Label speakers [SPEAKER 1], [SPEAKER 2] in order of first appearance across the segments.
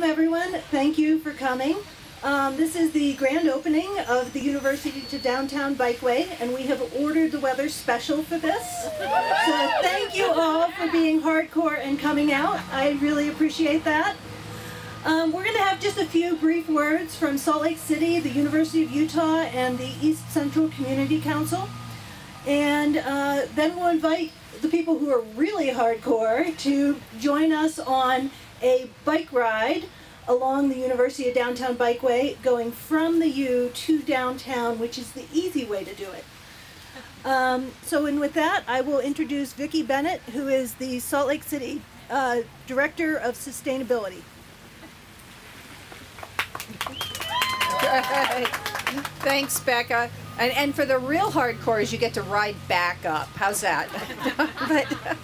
[SPEAKER 1] welcome everyone. Thank you for coming. Um, this is the grand opening of the University to Downtown Bikeway, and we have ordered the weather special for this. So thank you all for being hardcore and coming out. I really appreciate that. Um, we're going to have just a few brief words from Salt Lake City, the University of Utah, and the East Central Community Council. And uh, then we'll invite the people who are really hardcore to join us on a bike ride along the University of Downtown Bikeway going from the U to downtown, which is the easy way to do it. Um, so, and with that, I will introduce Vicki Bennett, who is the Salt Lake City uh, Director of Sustainability.
[SPEAKER 2] Thanks, Becca. And, and for the real hardcores, you get to ride back up. How's that? but,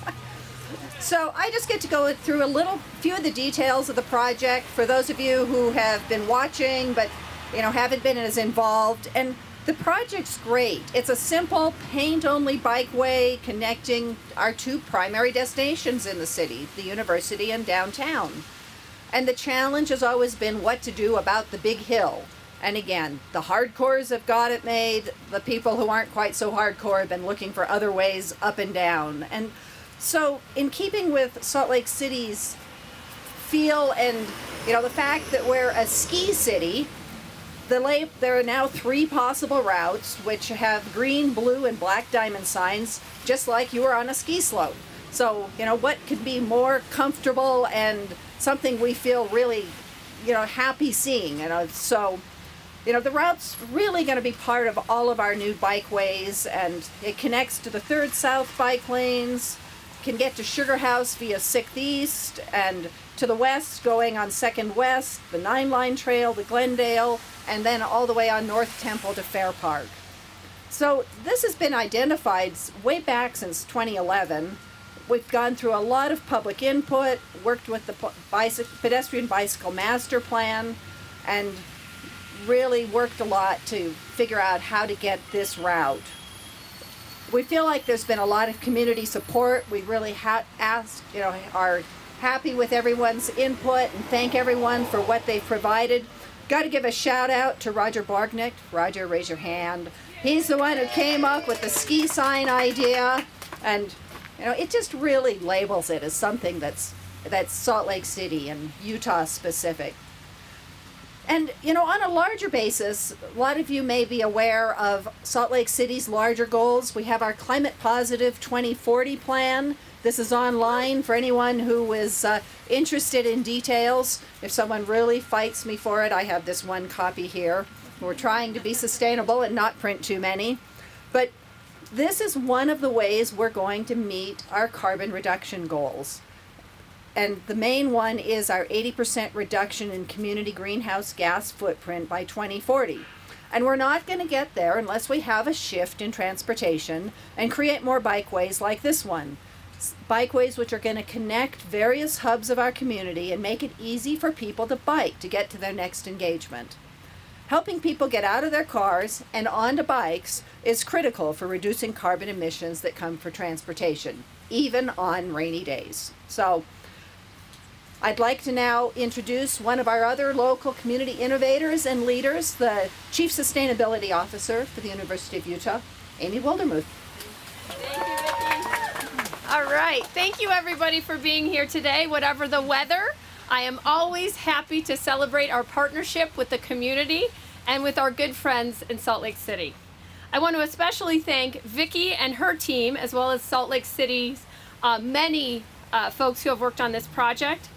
[SPEAKER 2] so I just get to go through a little few of the details of the project for those of you who have been watching but you know haven't been as involved. And the project's great. It's a simple paint-only bikeway connecting our two primary destinations in the city, the university and downtown. And the challenge has always been what to do about the big hill. And again, the hardcores have got it made. The people who aren't quite so hardcore have been looking for other ways up and down. And so, in keeping with Salt Lake City's feel and you know the fact that we're a ski city, the lay, there are now three possible routes which have green, blue, and black diamond signs, just like you were on a ski slope. So, you know, what could be more comfortable and something we feel really, you know, happy seeing. You know, so, you know, the route's really going to be part of all of our new bikeways, and it connects to the third south bike lanes, can get to Sugar House via 6th East, and to the west going on 2nd West, the Nine Line Trail, the Glendale, and then all the way on North Temple to Fair Park. So this has been identified way back since 2011. We've gone through a lot of public input, worked with the pedestrian bicycle master plan, and really worked a lot to figure out how to get this route we feel like there's been a lot of community support. We really ha- ask, you know, are happy with everyone's input and thank everyone for what they've provided. Got to give a shout out to Roger Borgenicht. Roger, raise your hand. He's the one who came up with the ski sign idea, and you know, it just really labels it as something that's that's Salt Lake City and Utah specific. And, you know, on a larger basis, a lot of you may be aware of Salt Lake City's larger goals. We have our Climate Positive 2040 plan. This is online for anyone who is uh, interested in details. If someone really fights me for it, I have this one copy here. We're trying to be sustainable and not print too many. But this is one of the ways we're going to meet our carbon reduction goals and the main one is our 80% reduction in community greenhouse gas footprint by 2040. And we're not going to get there unless we have a shift in transportation and create more bikeways like this one. Bikeways which are going to connect various hubs of our community and make it easy for people to bike to get to their next engagement. Helping people get out of their cars and onto bikes is critical for reducing carbon emissions that come from transportation, even on rainy days. So I'd like to now introduce one of our other local community innovators and leaders, the Chief Sustainability Officer for the University of Utah, Amy Wildermuth.
[SPEAKER 3] Thank you, Vicki. All right. Thank you, everybody, for being here today, whatever the weather. I am always happy to celebrate our partnership with the community and with our good friends in Salt Lake City. I want to especially thank Vicki and her team, as well as Salt Lake City's uh, many uh, folks who have worked on this project.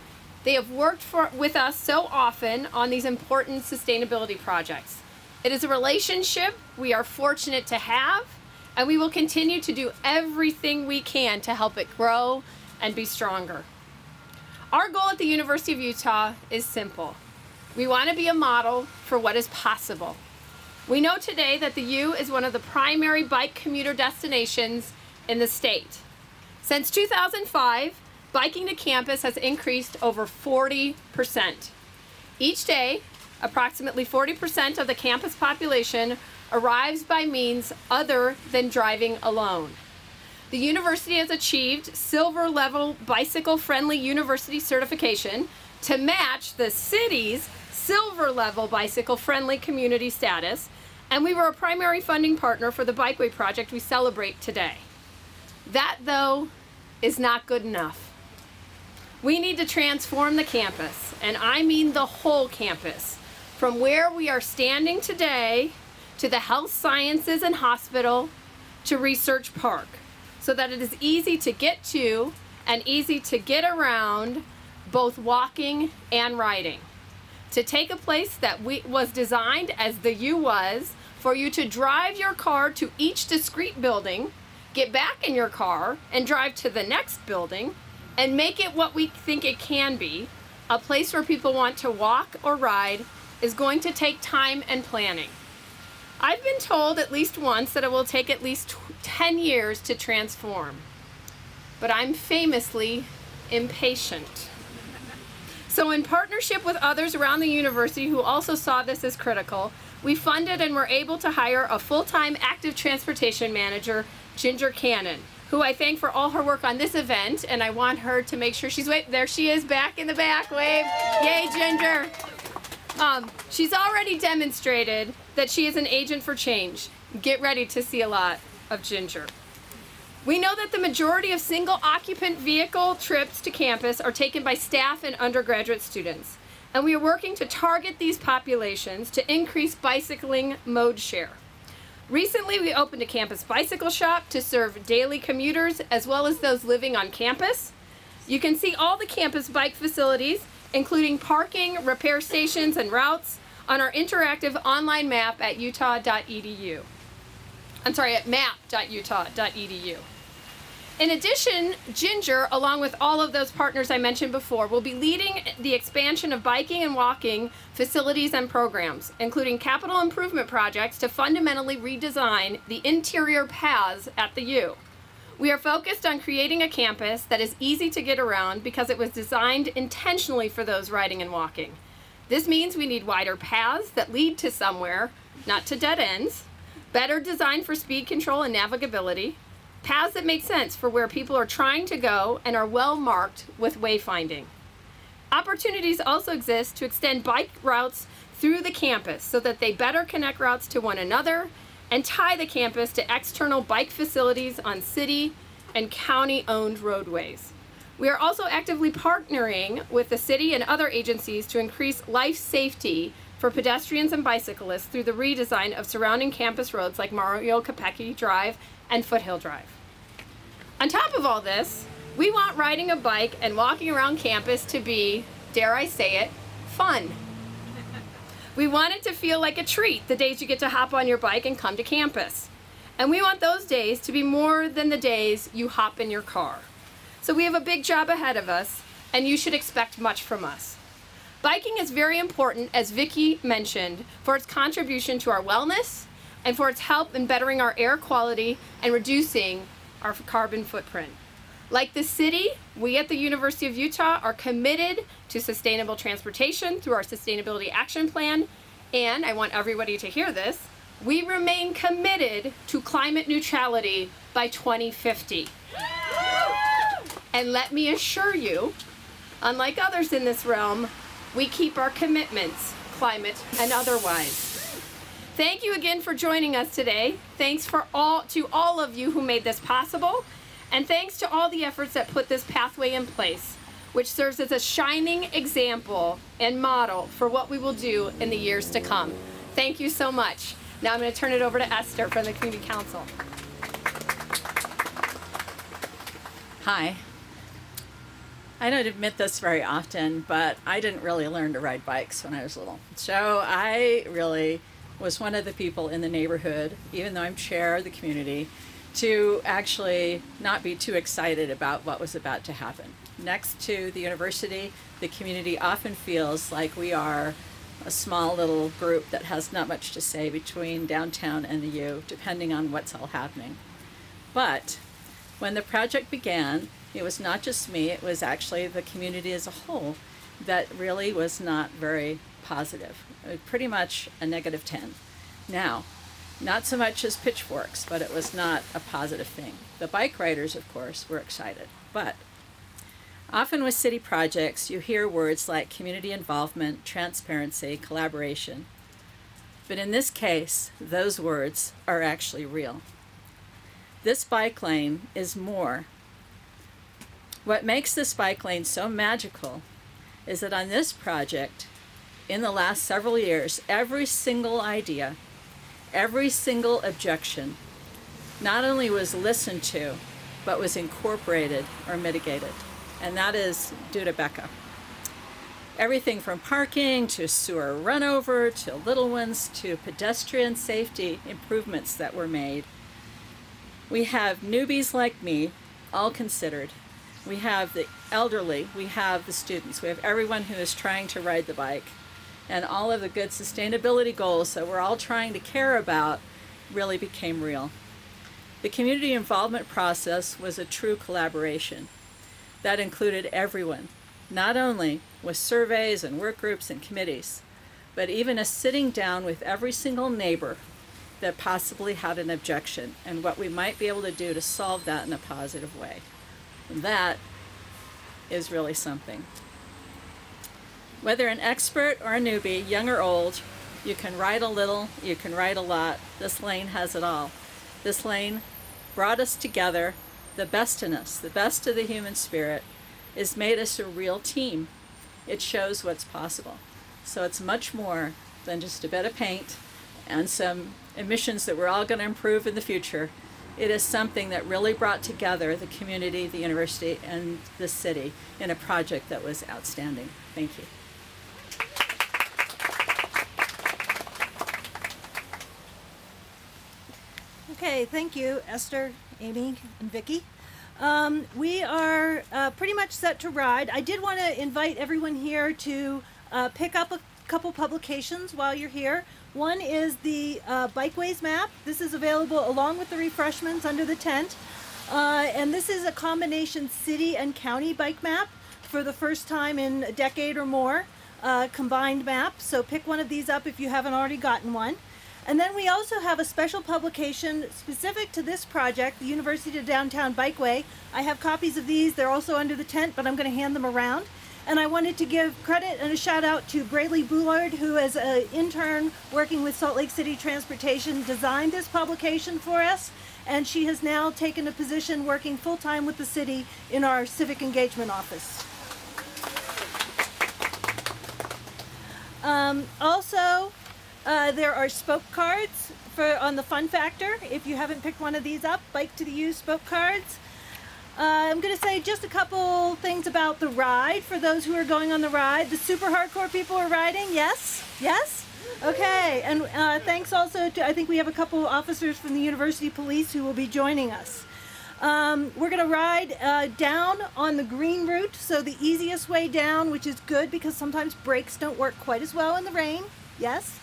[SPEAKER 3] They have worked for, with us so often on these important sustainability projects. It is a relationship we are fortunate to have, and we will continue to do everything we can to help it grow and be stronger. Our goal at the University of Utah is simple. We want to be a model for what is possible. We know today that the U is one of the primary bike commuter destinations in the state. Since 2005, biking to campus has increased over 40%. Each day, approximately 40% of the campus population arrives by means other than driving alone. The university has achieved silver level bicycle friendly university certification to match the city's silver level bicycle friendly community status, and we were a primary funding partner for the Bikeway project we celebrate today. That, though, is not good enough. We need to transform the campus, and I mean the whole campus, from where we are standing today to the health sciences and hospital to Research Park, so that it is easy to get to and easy to get around both walking and riding. To take a place that we, was designed as the U was for you to drive your car to each discrete building, get back in your car and drive to the next building, and make it what we think it can be, a place where people want to walk or ride, is going to take time and planning. I've been told at least once that it will take at least 10 years to transform, but I'm famously impatient. So, in partnership with others around the university who also saw this as critical, we funded and were able to hire a full time active transportation manager, Ginger Cannon, who I thank for all her work on this event. And I want her to make sure she's wait. There she is back in the back. Wave. Yay, Ginger. Um, she's already demonstrated that she is an agent for change. Get ready to see a lot of Ginger. We know that the majority of single occupant vehicle trips to campus are taken by staff and undergraduate students, and we are working to target these populations to increase bicycling mode share. Recently, we opened a campus bicycle shop to serve daily commuters as well as those living on campus. You can see all the campus bike facilities, including parking, repair stations, and routes, on our interactive online map at utah.edu. I'm sorry, at map.utah.edu. In addition, Ginger, along with all of those partners I mentioned before, will be leading the expansion of biking and walking facilities and programs, including capital improvement projects to fundamentally redesign the interior paths at the U. We are focused on creating a campus that is easy to get around because it was designed intentionally for those riding and walking. This means we need wider paths that lead to somewhere, not to dead ends, better design for speed control and navigability, paths that make sense for where people are trying to go and are well marked with wayfinding. Opportunities also exist to extend bike routes through the campus so that they better connect routes to one another and tie the campus to external bike facilities on city and county owned roadways. We are also actively partnering with the city and other agencies to increase life safety for pedestrians and bicyclists through the redesign of surrounding campus roads like Mario Capecchi Drive and Foothill Drive. On top of all this, we want riding a bike and walking around campus to be, dare I say it, fun. We want it to feel like a treat the days you get to hop on your bike and come to campus. And we want those days to be more than the days you hop in your car. So we have a big job ahead of us, and you should expect much from us. Biking is very important, as Vicki mentioned, for its contribution to our wellness and for its help in bettering our air quality and reducing our carbon footprint. Like the city, we at the University of Utah are committed to sustainable transportation through our Sustainability Action Plan, and I want everybody to hear this, we remain committed to climate neutrality by 2050. And let me assure you, unlike others in this realm, we keep our commitments, climate and otherwise. Thank you again for joining us today. Thanks for all to all of you who made this possible, and thanks to all the efforts that put this pathway in place, which serves as a shining example and model for what we will do in the years to come. Thank you so much. Now I'm going to turn it over to Esther from the Community Council.
[SPEAKER 4] Hi, I don't admit this very often, but I didn't really learn to ride bikes when I was little. So I really was one of the people in the neighborhood, even though I'm chair of the community, to actually not be too excited about what was about to happen. Next to the university, the community often feels like we are a small little group that has not much to say between downtown and the U, depending on what's all happening. But when the project began, it was not just me, it was actually the community as a whole that really was not very positive. Uh, pretty much a negative 10. Now, not so much as pitchforks, but it was not a positive thing. The bike riders, of course, were excited. But Often with city projects, you hear words like community involvement, transparency, collaboration. But in this case, those words are actually real. This bike lane is more. What makes this bike lane so magical is that on this project, in the last several years, every single idea, every single objection, not only was listened to, but was incorporated or mitigated. And that is due to Becca. Everything from parking to sewer runover to little ones to pedestrian safety improvements that were made. We have newbies like me, all considered. We have the elderly, we have the students, we have everyone who is trying to ride the bike. And all of the good sustainability goals that we're all trying to care about really became real. The community involvement process was a true collaboration. That included everyone, not only with surveys and work groups and committees, but even a sitting down with every single neighbor that possibly had an objection and what we might be able to do to solve that in a positive way. And that is really something. Whether an expert or a newbie, young or old, you can ride a little, you can ride a lot. This lane has it all. This lane brought us together. The best in us, the best of the human spirit, is made us a real team. It shows what's possible. So it's much more than just a bit of paint and some emissions that we're all going to improve in the future. It is something that really brought together the community, the university, and the city in a project that was outstanding. Thank you.
[SPEAKER 1] Okay, thank you, Esther, Amy, and Vicki. Um, we are uh, pretty much set to ride. I did want to invite everyone here to uh, pick up a couple publications while you're here. One is the uh, Bikeways map. This is available along with the refreshments under the tent. Uh, and this is a combination city and county bike map for the first time in a decade or more, uh, combined map. So pick one of these up if you haven't already gotten one. And then we also have a special publication specific to this project, the University to Downtown Bikeway. I have copies of these. They're also under the tent, but I'm going to hand them around. And I wanted to give credit and a shout out to Brayley Boulard, who as an intern working with Salt Lake City Transportation designed this publication for us. And she has now taken a position working full-time with the city in our civic engagement office. Um, also, uh, there are spoke cards for on the fun factor. If you haven't picked one of these up, bike to the U spoke cards. Uh, I'm going to say just a couple things about the ride for those who are going on the ride. The super hardcore people are riding. Yes, yes. Okay, and uh, thanks also to I think we have a couple officers from the University Police who will be joining us. Um, we're going to ride uh, down on the green route, so the easiest way down, which is good because sometimes brakes don't work quite as well in the rain. Yes.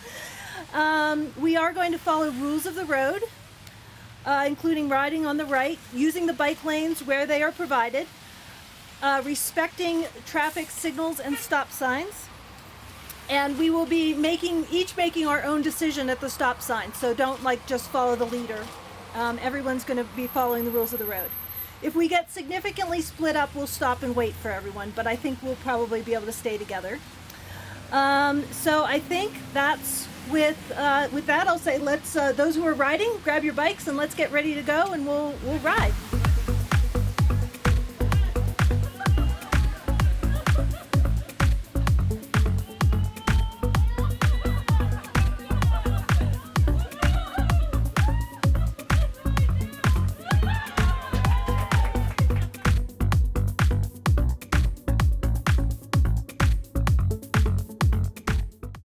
[SPEAKER 1] Um, we are going to follow rules of the road, uh, including riding on the right, using the bike lanes where they are provided, uh, respecting traffic signals and stop signs. And we will be making, each making our own decision at the stop sign. So don't like just follow the leader. Um, everyone's going to be following the rules of the road. If we get significantly split up, we'll stop and wait for everyone, but I think we'll probably be able to stay together. Um, so I think that's with uh, with that. I'll say let's uh, those who are riding grab your bikes and let's get ready to go and we'll we'll ride.